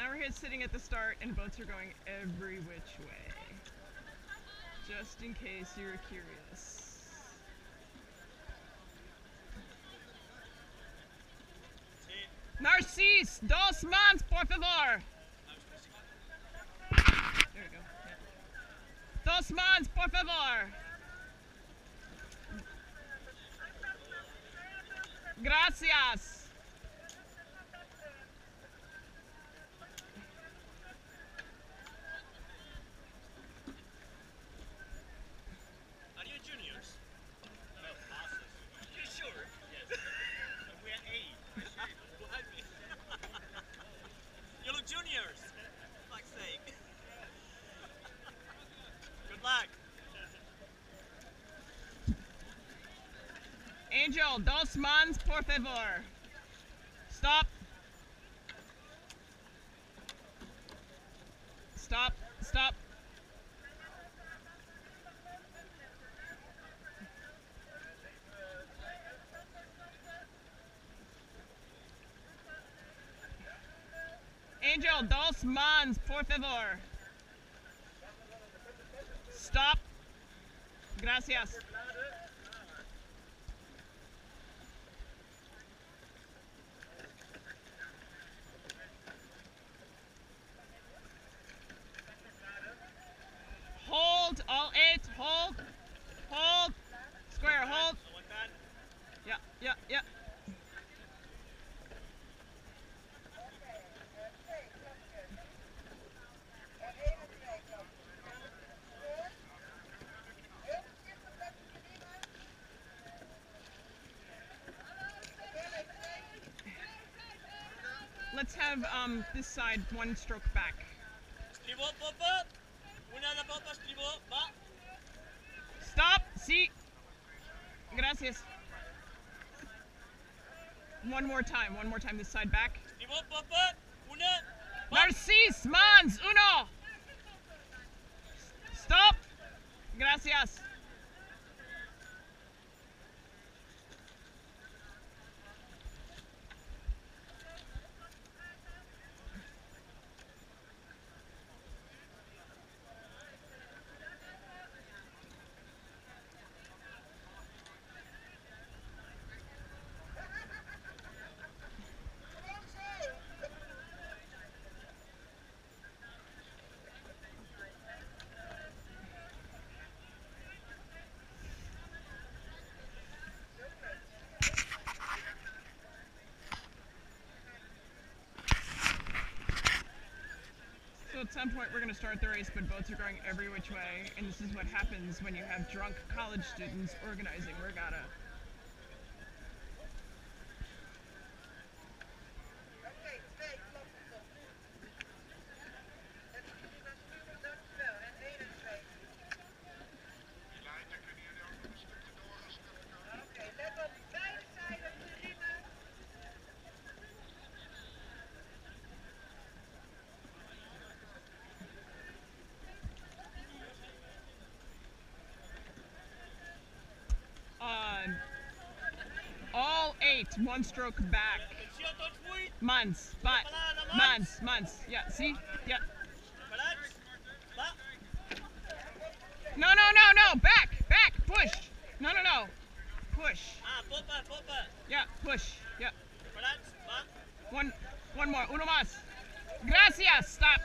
Now we're here sitting at the start, and boats are going every which way. Just in case you're curious. Narcís, dos mans, por favor. There we go. yeah. Dos mans, por favor. Gracias. Angel, dos mans, por favor. Stop. Stop. Stop. Angel, dos mans, por favor. Stop. Gracias. Hold, eight, hold, hold, square, hold. Yeah, yeah, yeah. Let's have um this side one stroke back. Una de. See. Gracias. One more time. One more time. This side back. Estribo, popa. Una. Va. Narcis, Mans, uno. Stop. Gracias. So at some point we're going to start the race, but boats are going every which way, and this is what happens when you have drunk college students organizing regatta. Eight, one stroke back. Mans, but Mans, Mans. Yeah, see? Yeah. No, no, no, no. Back, back, push. No, no, no. Push. Ah. Yeah, push. Yeah. One, one more. Uno más. Gracias. Stop.